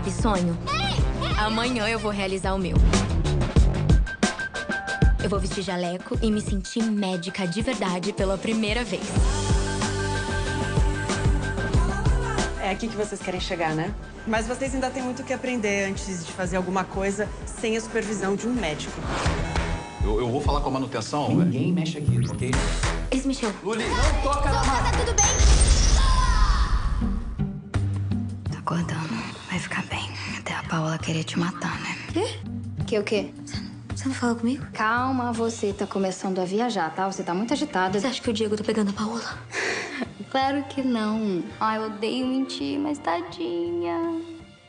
Sabe, sonho? Amanhã eu vou realizar o meu. Eu vou vestir jaleco e me sentir médica de verdade pela primeira vez. É aqui que vocês querem chegar, né? Mas vocês ainda têm muito o que aprender antes de fazer alguma coisa sem a supervisão de um médico. Eu, eu vou falar com a manutenção. Ninguém mexe aqui, ok? Eles mexeu. Luli, não toca na Tá tudo bem? Tá acordando. Vai ficar bem. Até a Paula querer te matar, né? Que o quê? Você não fala comigo? Calma, você tá começando a viajar, tá? Você tá muito agitada. Você acha que o Diego tá pegando a Paola? Claro que não. Ai, eu odeio mentir, mas tadinha.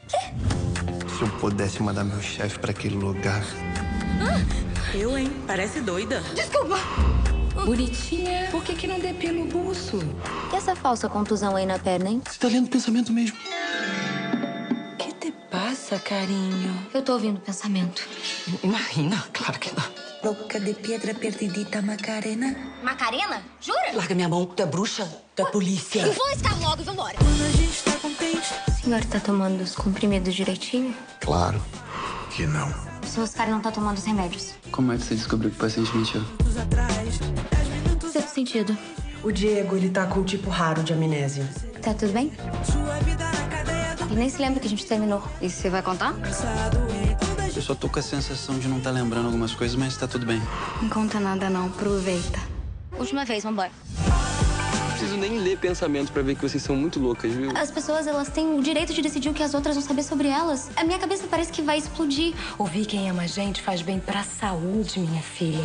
Se eu pudesse mandar meu chefe pra aquele lugar. Eu, hein? Parece doida. Bonitinha, por que, que não depila o pulso? E essa falsa contusão aí na perna, hein? Você tá lendo pensamento mesmo. O carinho? Eu tô ouvindo pensamento. Imagina, claro que não. Boca de pedra perdidita Macarena. Macarena? Jura? Larga minha mão, tu é bruxa da polícia. Vou esse carro logo e vambora. O senhor tá tomando os comprimidos direitinho? Claro que não. O seu Oscar não tá tomando os remédios. Como é que você descobriu que o paciente mentiu? Sexto sentido. O Diego, ele tá com um tipo raro de amnésia. Tá tudo bem? Ele nem se lembra que a gente terminou. E você vai contar? Eu só tô com a sensação de não estar lembrando algumas coisas, mas tá tudo bem. Não conta nada, não. Aproveita. Última vez, vambora. Não preciso nem ler pensamentos pra ver que vocês são muito loucas, viu? As pessoas, elas têm o direito de decidir o que as outras vão saber sobre elas. A minha cabeça parece que vai explodir. Ouvir quem ama a gente faz bem pra saúde, minha filha.